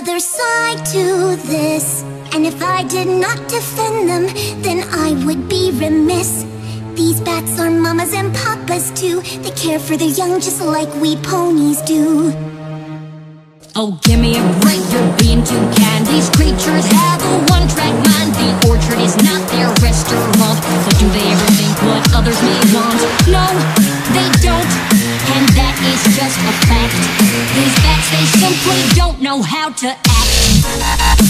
another side to this. And if I did not defend them, then I would be remiss. These bats are mamas and papas too. They care for their young just like we ponies do. Oh, give me a break, you're being too kind. These creatures have a one-track mind know how to act.